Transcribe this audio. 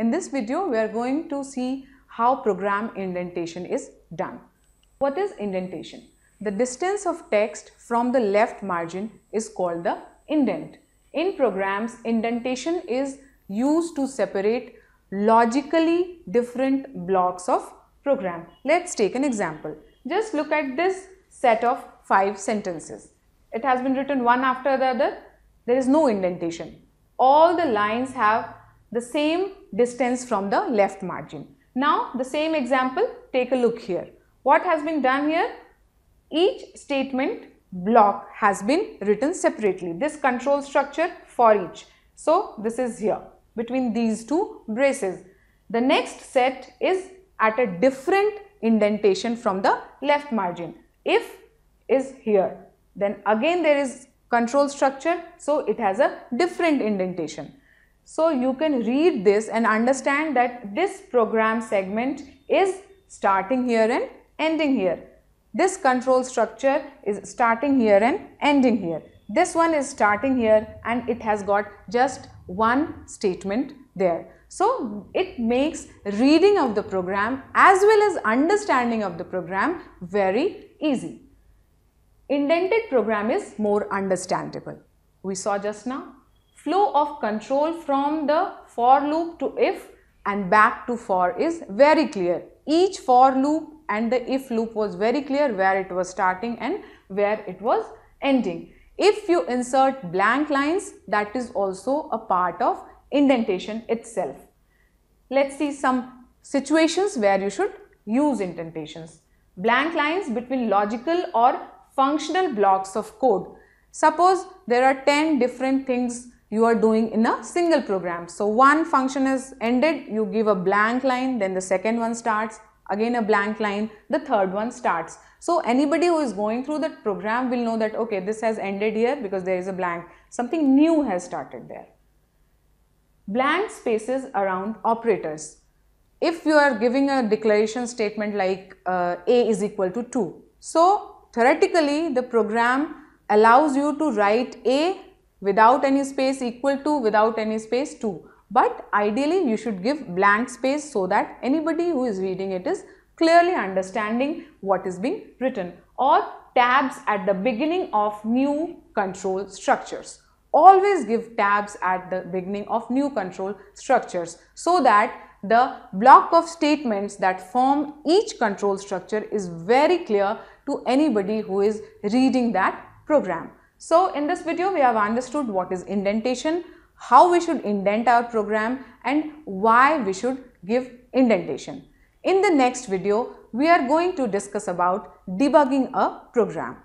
In this video, we are going to see how program indentation is done. What is indentation? The distance of text from the left margin is called the indent. In programs, indentation is used to separate logically different blocks of program. Let's take an example. Just look at this set of five sentences. It has been written one after the other. There is no indentation. All the lines have the same distance from the left margin. Now the same example, take a look here. What has been done here? Each statement block has been written separately. This control structure for each. So this is here between these two braces. The next set is at a different indentation from the left margin. If is here, then again there is control structure, so it has a different indentation. So you can read this and understand that this program segment is starting here and ending here. This control structure is starting here and ending here. This one is starting here and it has got just one statement there. So it makes reading of the program as well as understanding of the program very easy. Indented program is more understandable. We saw just now flow of control from the for loop to if and back to for is very clear. Each for loop and the if loop was very clear where it was starting and where it was ending. If you insert blank lines that is also a part of indentation itself. Let's see some situations where you should use indentations. Blank lines between logical or functional blocks of code. Suppose there are 10 different things you are doing in a single program. So one function is ended, you give a blank line, then the second one starts, again a blank line, the third one starts. So anybody who is going through that program will know that okay, this has ended here because there is a blank, something new has started there. Blank spaces around operators. If you are giving a declaration statement like uh, A is equal to 2, so theoretically the program allows you to write A without any space equal to without any space 2 but ideally you should give blank space so that anybody who is reading it is clearly understanding what is being written or tabs at the beginning of new control structures. Always give tabs at the beginning of new control structures so that the block of statements that form each control structure is very clear to anybody who is reading that program. So in this video we have understood what is indentation, how we should indent our program and why we should give indentation. In the next video we are going to discuss about debugging a program.